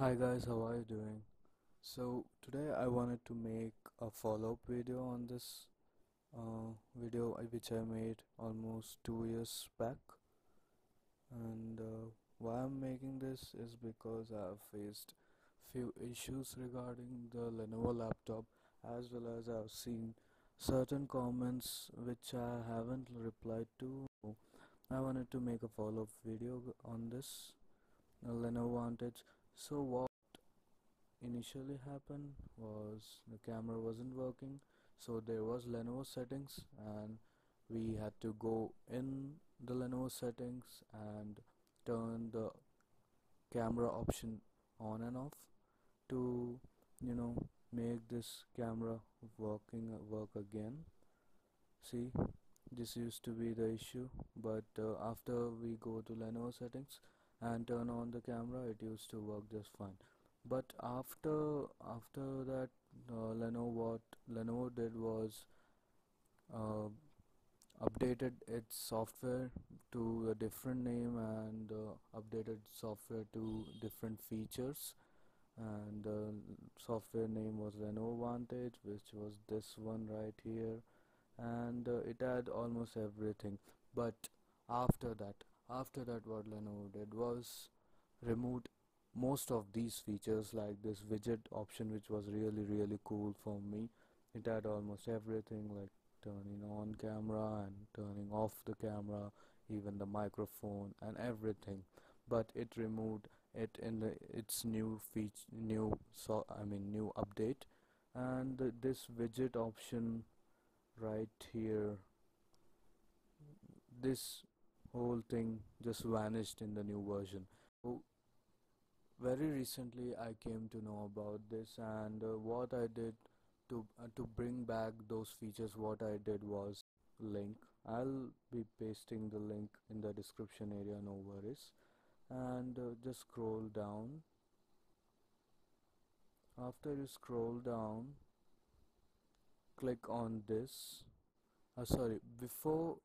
Hi guys, how are you doing? So today I wanted to make a follow-up video on this uh, video which I made almost two years back and uh, why I'm making this is because I have faced few issues regarding the Lenovo laptop as well as I've seen certain comments which I haven't replied to. I wanted to make a follow-up video on this uh, Lenovo Vantage. So what initially happened was the camera wasn't working. So there was Lenovo settings and we had to go in the Lenovo settings and turn the camera option on and off to you know make this camera working work again. See this used to be the issue but uh, after we go to Lenovo settings and turn on the camera it used to work just fine. But after after that uh, Lenovo what Lenovo did was uh, updated its software to a different name and uh, updated software to different features. And the software name was Lenovo Vantage which was this one right here. And uh, it had almost everything. But after that after that what Lenovo did was removed most of these features like this widget option which was really really cool for me. It had almost everything like turning on camera and turning off the camera even the microphone and everything. But it removed it in the its new feature new so I mean new update. And this widget option right here this whole thing just vanished in the new version. So very recently I came to know about this and uh, what I did to uh, to bring back those features what I did was link. I'll be pasting the link in the description area no worries. And uh, just scroll down. After you scroll down click on this. Uh, sorry before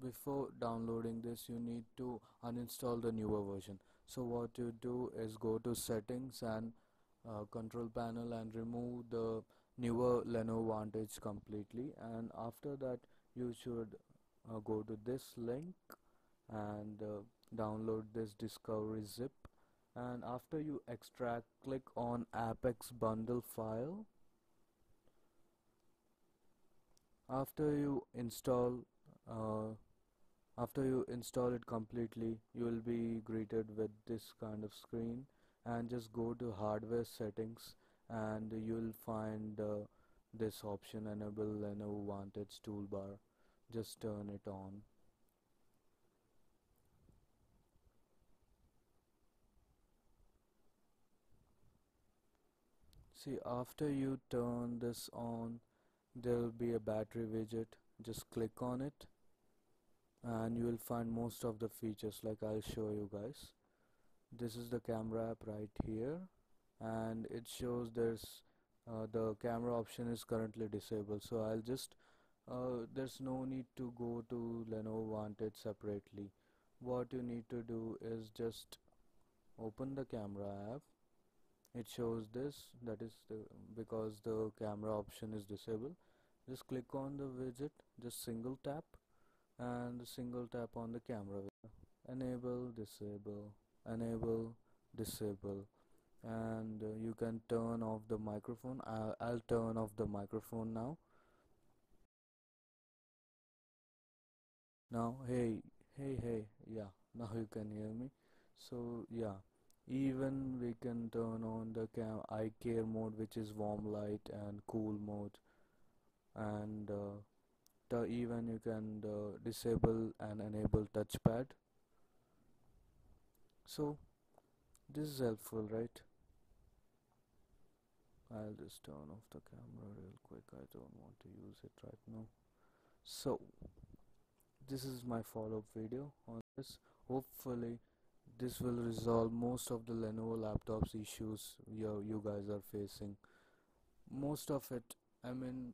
before downloading this you need to uninstall the newer version. So what you do is go to settings and uh, control panel and remove the newer Lenovo Vantage completely. And after that you should uh, go to this link and uh, download this discovery zip. And after you extract click on APPXBUNDLE file. After you install uh, after you install it completely you will be greeted with this kind of screen and just go to hardware settings and you'll find uh, this option enable Lenovo Vantage toolbar. Just turn it on. See after you turn this on there will be a battery widget. Just click on it and you will find most of the features like I'll show you guys. This is the camera app right here and it shows there's uh, the camera option is currently disabled. So I'll just uh, there's no need to go to Lenovo Vantage separately. What you need to do is just open the camera app. It shows this that is the because the camera option is disabled. Just click on the widget just single tap and single tap on the camera enable disable enable disable. And uh, you can turn off the microphone. I'll, I'll turn off the microphone now. Now hey hey hey yeah now you can hear me. So yeah even we can turn on the cam eye care mode which is warm light and cool mode. And uh, the even you can uh, disable and enable touchpad. So this is helpful right? I'll just turn off the camera real quick. I don't want to use it right now. So this is my follow-up video on this. Hopefully this will resolve most of the Lenovo laptops issues you, you guys are facing. Most of it I mean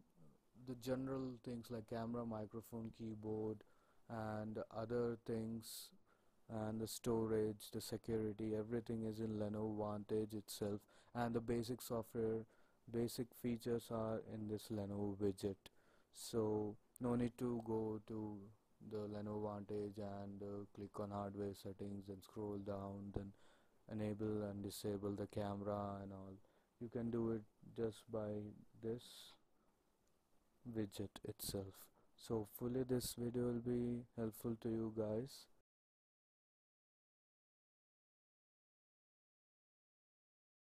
the general things like camera microphone keyboard and other things and the storage the security everything is in Lenovo Vantage itself. And the basic software basic features are in this Lenovo widget. So no need to go to the Lenovo Vantage and uh, click on hardware settings and scroll down then enable and disable the camera and all. You can do it just by this widget itself. So hopefully this video will be helpful to you guys